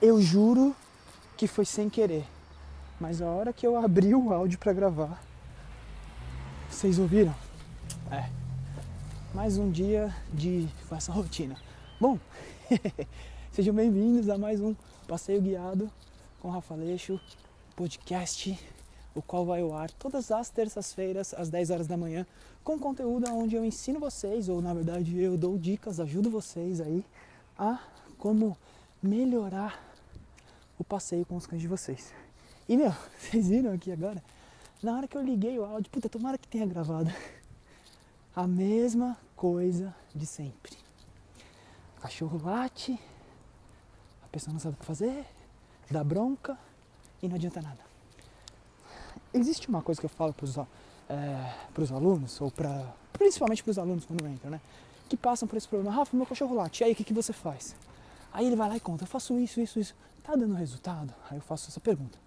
Eu juro que foi sem querer. Mas a hora que eu abri o áudio para gravar, vocês ouviram? É. Mais um dia de essa rotina. Bom, sejam bem-vindos a mais um passeio guiado com Rafa Leixo, podcast, o qual vai ao ar todas as terças-feiras às 10 horas da manhã, com conteúdo onde eu ensino vocês, ou na verdade eu dou dicas, ajudo vocês aí a como melhorar o passeio com os cães de vocês. E meu, vocês viram aqui agora? Na hora que eu liguei o áudio, puta, tomara que tenha gravado. A mesma coisa de sempre. O cachorro late, a pessoa não sabe o que fazer, dá bronca e não adianta nada. Existe uma coisa que eu falo para os é, alunos, ou pra, principalmente para os alunos quando entram, né? Que passam por esse problema. Rafa, meu cachorro late, e aí o que, que você faz? Aí ele vai lá e conta, eu faço isso, isso, isso. Tá dando resultado? Aí eu faço essa pergunta.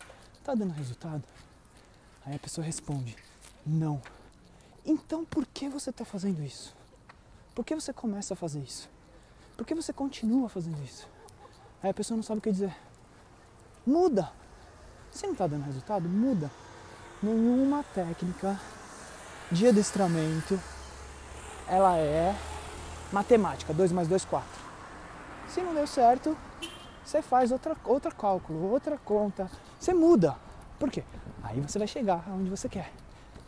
Tá dando resultado? Aí a pessoa responde: Não. Então por que você está fazendo isso? Por que você começa a fazer isso? Por que você continua fazendo isso? Aí a pessoa não sabe o que dizer. Muda! Se não está dando resultado, muda. Nenhuma técnica de adestramento ela é matemática, 2 mais 2, 4. Se não deu certo, você faz outra, outra cálculo, outra conta, você muda. Por quê? Aí você vai chegar aonde você quer.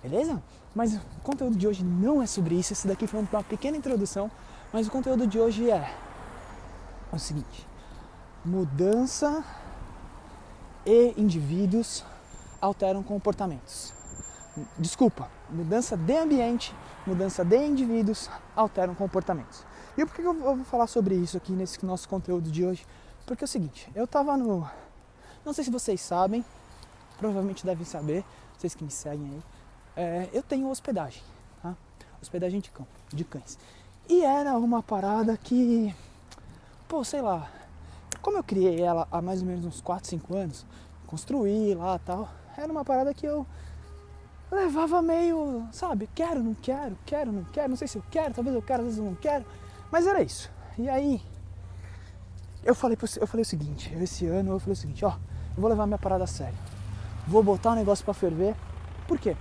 Beleza? Mas o conteúdo de hoje não é sobre isso. Esse daqui foi uma pequena introdução. Mas o conteúdo de hoje é o seguinte: mudança e indivíduos alteram comportamentos. Desculpa, mudança de ambiente, mudança de indivíduos alteram comportamentos. E por que eu vou falar sobre isso aqui nesse nosso conteúdo de hoje? Porque é o seguinte, eu tava no. Não sei se vocês sabem, provavelmente devem saber, vocês que me seguem aí. É, eu tenho hospedagem, tá? Hospedagem de, cão, de cães. E era uma parada que, pô, sei lá, como eu criei ela há mais ou menos uns 4, 5 anos, construí lá tal, era uma parada que eu levava meio, sabe, quero, não quero, quero, não quero, não sei se eu quero, talvez eu quero, às vezes eu não quero, mas era isso. E aí, eu falei, eu falei o seguinte, esse ano eu falei o seguinte, ó, eu vou levar minha parada a sério. Vou botar o negócio para ferver. Por quê?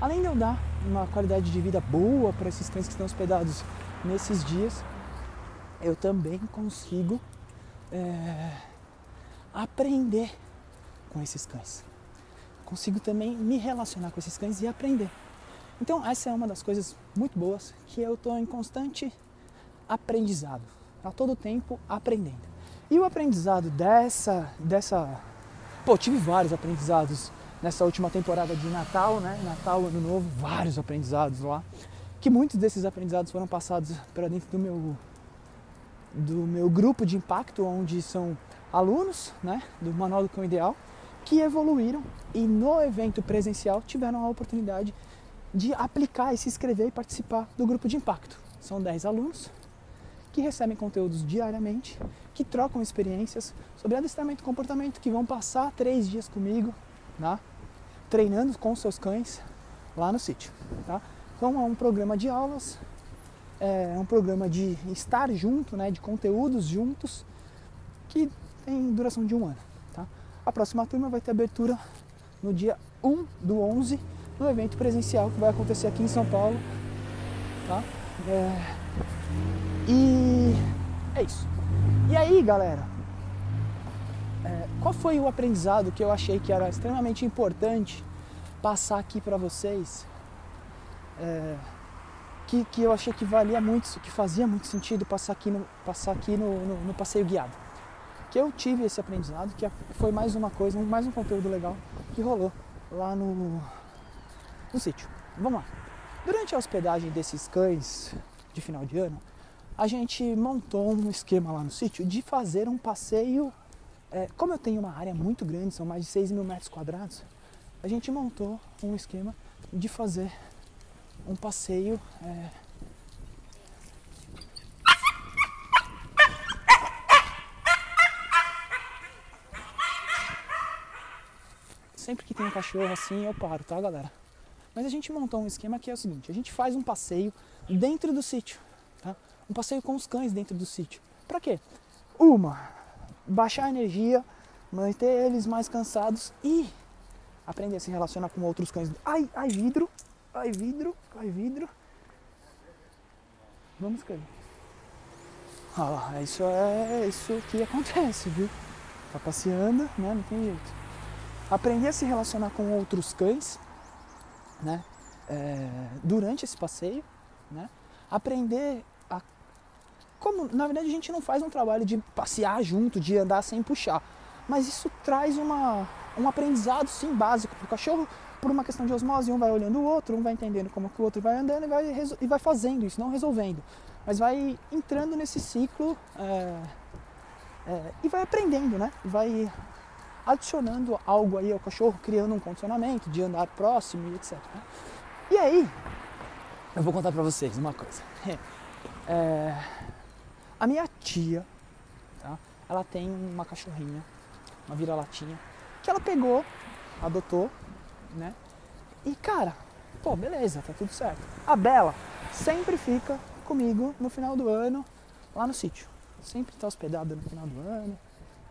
Além de eu dar uma qualidade de vida boa para esses cães que estão hospedados nesses dias, eu também consigo é, aprender com esses cães. Consigo também me relacionar com esses cães e aprender. Então, essa é uma das coisas muito boas que eu estou em constante aprendizado, a todo tempo aprendendo. E o aprendizado dessa, dessa. Pô, tive vários aprendizados nessa última temporada de Natal, né? Natal, Ano Novo, vários aprendizados lá. Que muitos desses aprendizados foram passados para dentro do meu, do meu grupo de impacto, onde são alunos, né? Do Manual do Cão Ideal, que evoluíram e no evento presencial tiveram a oportunidade de aplicar e se inscrever e participar do grupo de impacto. São 10 alunos que recebem conteúdos diariamente, que trocam experiências sobre adestramento e comportamento, que vão passar três dias comigo, tá? treinando com seus cães lá no sítio. Tá? Então é um programa de aulas, é um programa de estar junto, né, de conteúdos juntos, que tem duração de um ano. A próxima turma vai ter abertura no dia 1 do 11, no evento presencial que vai acontecer aqui em São Paulo. Tá? É, e é isso. E aí, galera, é, qual foi o aprendizado que eu achei que era extremamente importante passar aqui para vocês? É, que, que eu achei que valia muito, que fazia muito sentido passar aqui no, passar aqui no, no, no passeio guiado. Que eu tive esse aprendizado, que foi mais uma coisa, mais um conteúdo legal que rolou lá no, no sítio. Vamos lá. Durante a hospedagem desses cães de final de ano, a gente montou um esquema lá no sítio de fazer um passeio. É, como eu tenho uma área muito grande, são mais de 6 mil metros quadrados, a gente montou um esquema de fazer um passeio. É, sempre que tem um cachorro assim, eu paro, tá, galera? Mas a gente montou um esquema que é o seguinte: a gente faz um passeio dentro do sítio, tá? Um passeio com os cães dentro do sítio. Pra quê? Uma, baixar a energia, manter eles mais cansados e aprender a se relacionar com outros cães. Ai, ai, vidro, ai, vidro, ai, vidro. Vamos, cara. Ah, isso é isso que acontece, viu? Tá passeando, né? Não tem jeito. Aprender a se relacionar com outros cães, né? É, durante esse passeio, né? Aprender a como na verdade a gente não faz um trabalho de passear junto, de andar sem puxar, mas isso traz uma, um aprendizado sim básico para o cachorro por uma questão de osmose, um vai olhando o outro, um vai entendendo como que o outro vai andando e vai, e vai fazendo isso, não resolvendo, mas vai entrando nesse ciclo é, é, e vai aprendendo, né? Vai adicionando algo aí ao cachorro, criando um condicionamento de andar próximo e etc. Né? E aí, eu vou contar para vocês uma coisa. É, a minha tia, tá? ela tem uma cachorrinha, uma vira-latinha, que ela pegou, adotou, né? E cara, pô, beleza, tá tudo certo. A Bela sempre fica comigo no final do ano lá no sítio. Sempre tá hospedada no final do ano,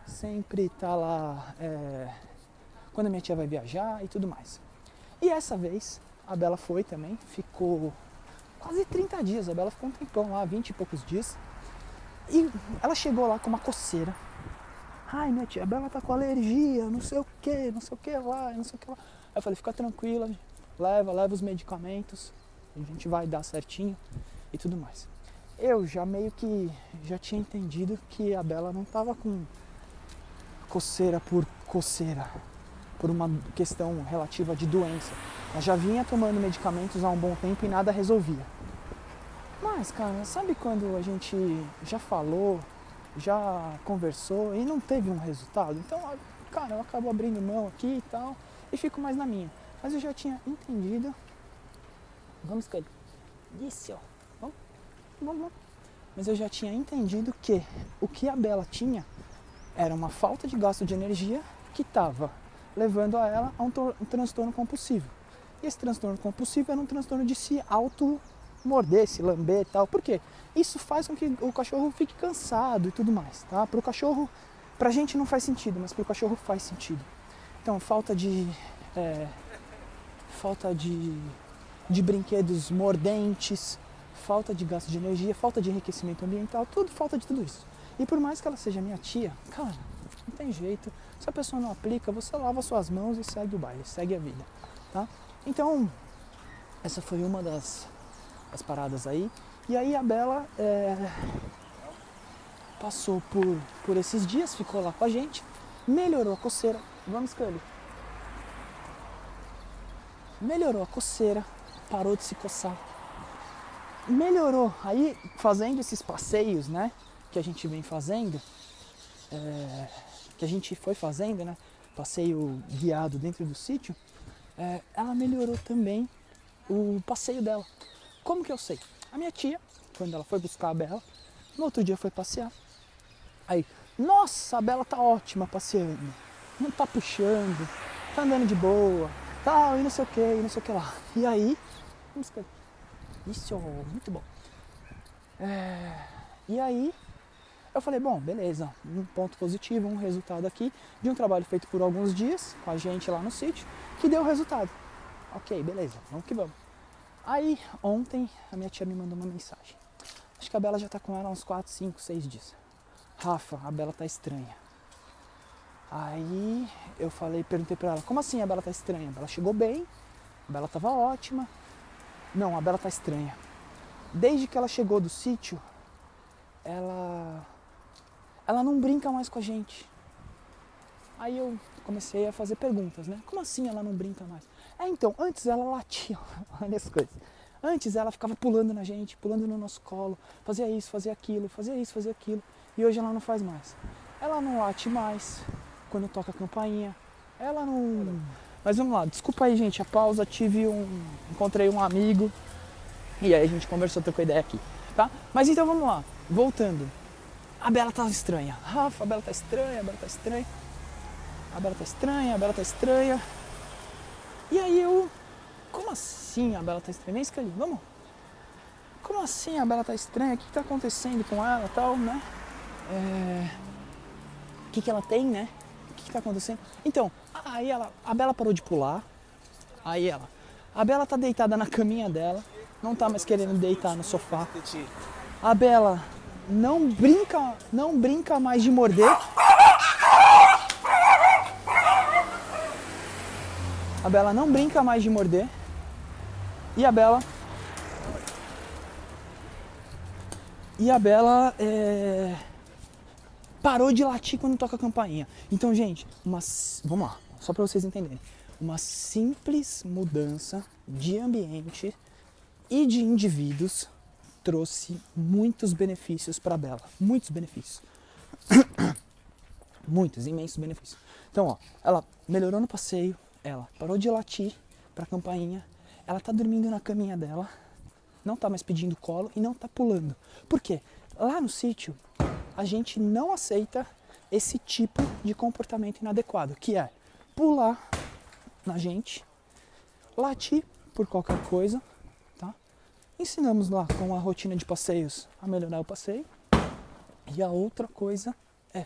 sempre tá lá é, quando a minha tia vai viajar e tudo mais. E essa vez a Bela foi também, ficou quase 30 dias, a Bela ficou um tempão lá, 20 e poucos dias. E ela chegou lá com uma coceira. Ai, minha tia, a Bela tá com alergia, não sei o que, não sei o que lá, não sei o que lá. Aí eu falei, fica tranquila, leva, leva os medicamentos, a gente vai dar certinho e tudo mais. Eu já meio que já tinha entendido que a Bela não tava com coceira por coceira, por uma questão relativa de doença. Ela já vinha tomando medicamentos há um bom tempo e nada resolvia. Mas, cara, sabe quando a gente já falou, já conversou e não teve um resultado? Então, cara, eu acabo abrindo mão aqui e tal e fico mais na minha. Mas eu já tinha entendido. Vamos, cara. Isso, ó. Vamos, vamos. Mas eu já tinha entendido que o que a Bela tinha era uma falta de gasto de energia que estava levando a ela a um, um transtorno compulsivo. E esse transtorno compulsivo era um transtorno de se auto morder, se lamber e tal. Por quê? Isso faz com que o cachorro fique cansado e tudo mais, tá? Para o cachorro, pra gente não faz sentido, mas para o cachorro faz sentido. Então, falta de é, falta de, de brinquedos mordentes, falta de gasto de energia, falta de enriquecimento ambiental, tudo falta de tudo isso. E por mais que ela seja minha tia, cara, não tem jeito. Se a pessoa não aplica, você lava suas mãos e segue o baile, segue a vida, tá? Então, essa foi uma das, das paradas aí. E aí a Bela é, passou por, por esses dias, ficou lá com a gente, melhorou a coceira. Vamos, Scully. Melhorou a coceira, parou de se coçar. Melhorou. Aí, fazendo esses passeios, né? Que a gente vem fazendo, é, que a gente foi fazendo, né? Passeio guiado dentro do sítio, é, ela melhorou também o passeio dela. Como que eu sei? A minha tia, quando ela foi buscar a Bela, no outro dia foi passear. Aí, nossa, a Bela tá ótima passeando. Não tá puxando, tá andando de boa, tal, e não sei o que, e não sei o que lá. E aí, vamos Isso, muito bom. É, e aí, eu falei, bom, beleza, um ponto positivo, um resultado aqui de um trabalho feito por alguns dias com a gente lá no sítio, que deu resultado. Ok, beleza, vamos que vamos. Aí, ontem, a minha tia me mandou uma mensagem. Acho que a Bela já tá com ela há uns 4, 5, 6 dias. Rafa, a Bela tá estranha. Aí eu falei, perguntei pra ela, como assim a Bela tá estranha? A Bela chegou bem, a Bela tava ótima. Não, a Bela tá estranha. Desde que ela chegou do sítio, ela ela não brinca mais com a gente. Aí eu comecei a fazer perguntas, né? Como assim ela não brinca mais? É, então, antes ela latia, olha as coisas. Antes ela ficava pulando na gente, pulando no nosso colo, fazia isso, fazia aquilo, fazia isso, fazia aquilo. E hoje ela não faz mais. Ela não late mais quando toca a campainha. Ela não. Mas vamos lá, desculpa aí, gente, a pausa. Tive um. Encontrei um amigo e aí a gente conversou, trocou ideia aqui, tá? Mas então vamos lá, voltando. A Bela tá estranha. Rafa, a Bela tá estranha, a Bela tá estranha. A Bela tá estranha, a Bela tá estranha. E aí eu. Como assim a Bela tá estranha? Vem, Scully, vamos. Como assim a Bela tá estranha? O que, que tá acontecendo com ela tal, né? É... O que, que ela tem, né? O que, que tá acontecendo? Então, aí ela, a Bela parou de pular. Aí ela. A Bela tá deitada na caminha dela. Não tá mais querendo deitar no sofá. A Bela não brinca, não brinca mais de morder. A Bela não brinca mais de morder. E a Bela. E a Bela é, parou de latir quando toca a campainha. Então, gente, uma, vamos lá, só para vocês entenderem. Uma simples mudança de ambiente e de indivíduos trouxe muitos benefícios para a Bela. Muitos benefícios. muitos, imensos benefícios. Então, ó, ela melhorou no passeio, ela parou de latir para a campainha, ela tá dormindo na caminha dela, não tá mais pedindo colo e não tá pulando. Por quê? Lá no sítio, a gente não aceita esse tipo de comportamento inadequado, que é pular na gente, latir por qualquer coisa? Ensinamos lá com a rotina de passeios a melhorar o passeio. E a outra coisa é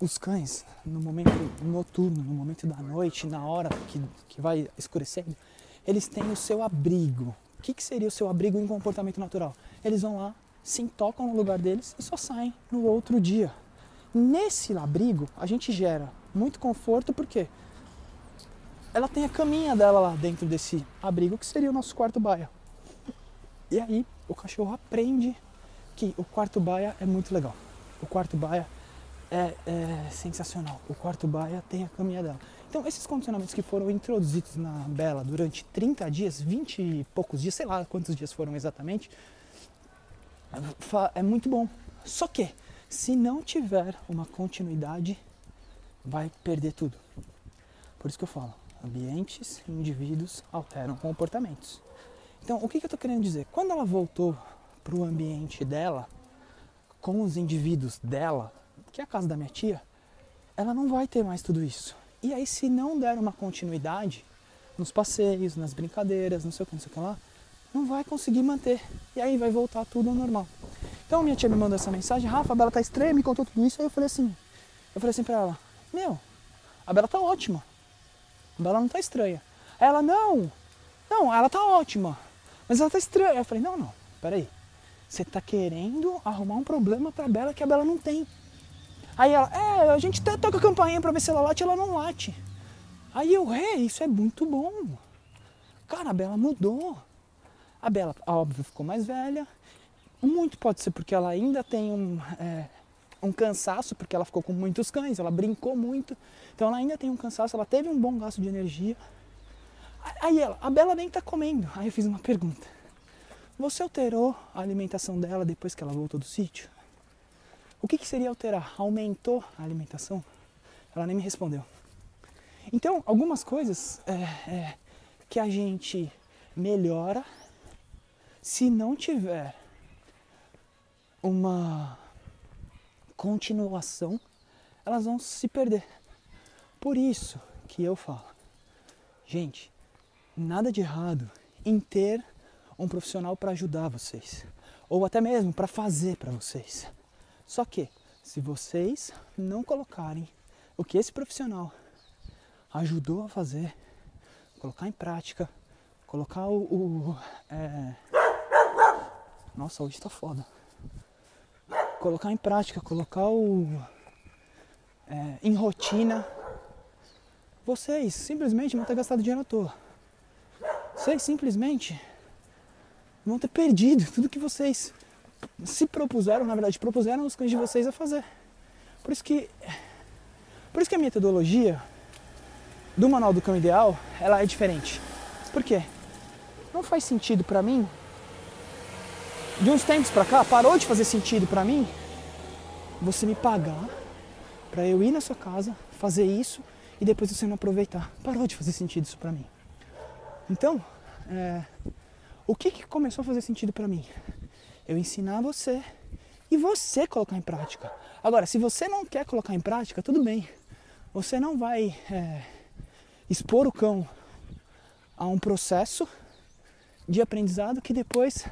os cães, no momento noturno, no momento da noite, na hora que, que vai escurecendo, eles têm o seu abrigo. O que, que seria o seu abrigo em comportamento natural? Eles vão lá, se intocam no lugar deles e só saem no outro dia. Nesse abrigo, a gente gera muito conforto porque ela tem a caminha dela lá dentro desse abrigo, que seria o nosso quarto baia. E aí, o cachorro aprende que o quarto baia é muito legal. O quarto baia é, é, sensacional. O quarto baia tem a caminha dela. Então, esses condicionamentos que foram introduzidos na Bela durante 30 dias, 20 e poucos dias, sei lá quantos dias foram exatamente, é muito bom. Só que, se não tiver uma continuidade, vai perder tudo. Por isso que eu falo, ambientes e indivíduos alteram comportamentos. Então, o que, que eu estou querendo dizer? Quando ela voltou para o ambiente dela, com os indivíduos dela, que é a casa da minha tia, ela não vai ter mais tudo isso. E aí, se não der uma continuidade nos passeios, nas brincadeiras, não sei o que, não sei o que lá, não vai conseguir manter. E aí vai voltar tudo ao normal. Então, minha tia me mandou essa mensagem: Rafa, a Bela tá estranha, me contou tudo isso. Aí eu falei assim: eu falei assim pra ela: Meu, a Bela tá ótima. A Bela não tá estranha. Aí ela: Não, não, ela tá ótima. Mas ela tá estranha. Eu falei: Não, não, peraí. Você tá querendo arrumar um problema pra Bela que a Bela não tem. Aí ela, é, a gente até toca a campainha pra ver se ela late, ela não late. Aí eu, é, isso é muito bom. Cara, a Bela mudou. A Bela, óbvio, ficou mais velha. Muito pode ser porque ela ainda tem um, é, um cansaço, porque ela ficou com muitos cães, ela brincou muito. Então ela ainda tem um cansaço, ela teve um bom gasto de energia. Aí ela, a Bela nem tá comendo. Aí eu fiz uma pergunta. Você alterou a alimentação dela depois que ela voltou do sítio? O que, que seria alterar? Aumentou a alimentação? Ela nem me respondeu. Então, algumas coisas é, é, que a gente melhora se não tiver uma continuação, elas vão se perder. Por isso que eu falo, gente, nada de errado em ter um profissional para ajudar vocês, ou até mesmo para fazer para vocês. Só que, se vocês não colocarem o que esse profissional ajudou a fazer, colocar em prática, colocar o. o é... Nossa, hoje tá foda. Colocar em prática, colocar o. É, em rotina, vocês simplesmente vão ter gastado dinheiro à toa. Vocês simplesmente vão ter perdido tudo que vocês se propuseram, na verdade, propuseram os cães de vocês a fazer. Por isso que por isso que a metodologia do manual do cão ideal, ela é diferente. Por quê? Não faz sentido para mim. De uns tempos para cá, parou de fazer sentido para mim você me pagar para eu ir na sua casa, fazer isso e depois você não aproveitar. Parou de fazer sentido isso para mim. Então, é, o que, que começou a fazer sentido para mim? eu ensinar você e você colocar em prática. Agora, se você não quer colocar em prática, tudo bem. Você não vai é, expor o cão a um processo de aprendizado que depois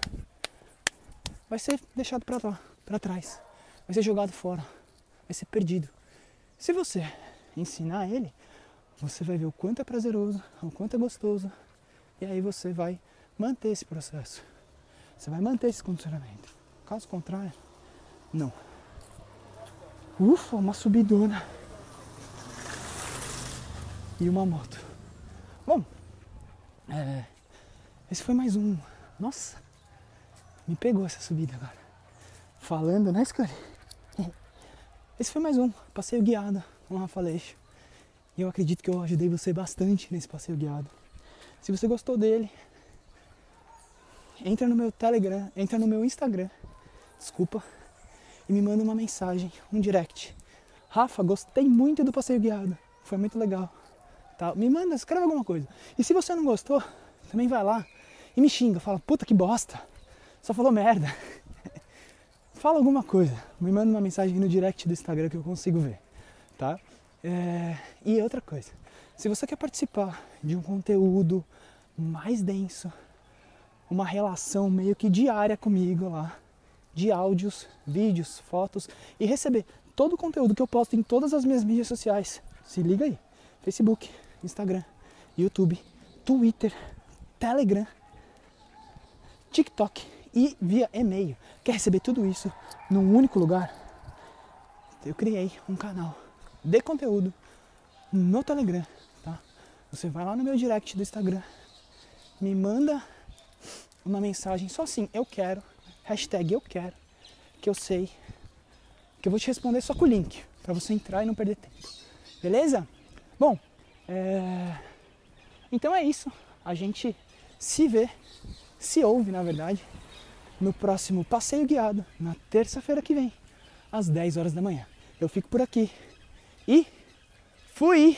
vai ser deixado para trás, vai ser jogado fora, vai ser perdido. Se você ensinar ele, você vai ver o quanto é prazeroso, o quanto é gostoso, e aí você vai manter esse processo. Você vai manter esse condicionamento. Caso contrário, não. Ufa, uma subidona. E uma moto. Bom, é, esse foi mais um. Nossa, me pegou essa subida agora. Falando, né, Scotty? Esse foi mais um passeio guiado com Rafa Leixo. E eu acredito que eu ajudei você bastante nesse passeio guiado. Se você gostou dele, entra no meu Telegram, entra no meu Instagram, desculpa, e me manda uma mensagem, um direct. Rafa, gostei muito do passeio guiado, foi muito legal. Tá? Me manda, escreve alguma coisa. E se você não gostou, também vai lá e me xinga, fala, puta que bosta, só falou merda. fala alguma coisa, me manda uma mensagem no direct do Instagram que eu consigo ver, tá? É, e outra coisa, se você quer participar de um conteúdo mais denso, uma relação meio que diária comigo lá, de áudios, vídeos, fotos e receber todo o conteúdo que eu posto em todas as minhas mídias sociais, se liga aí: Facebook, Instagram, YouTube, Twitter, Telegram, TikTok e via e-mail. Quer receber tudo isso num único lugar? Eu criei um canal de conteúdo no Telegram, tá? Você vai lá no meu direct do Instagram, me manda uma mensagem só assim, eu quero, hashtag eu quero, que eu sei, que eu vou te responder só com o link, para você entrar e não perder tempo. Beleza? Bom, é... então é isso. A gente se vê, se ouve na verdade, no próximo passeio guiado, na terça-feira que vem, às 10 horas da manhã. Eu fico por aqui. E fui!